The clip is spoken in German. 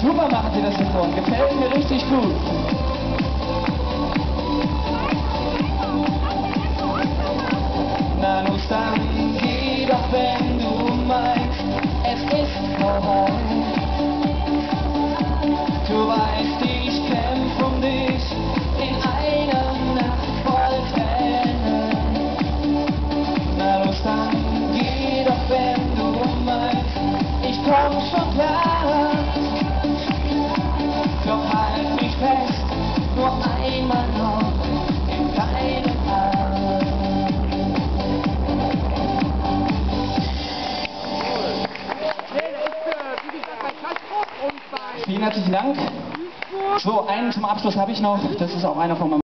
Super machen Sie das sofort. Gefällt mir richtig gut. Na, nun Vielen herzlichen Dank. So, einen zum Abschluss habe ich noch. Das ist auch einer von meinem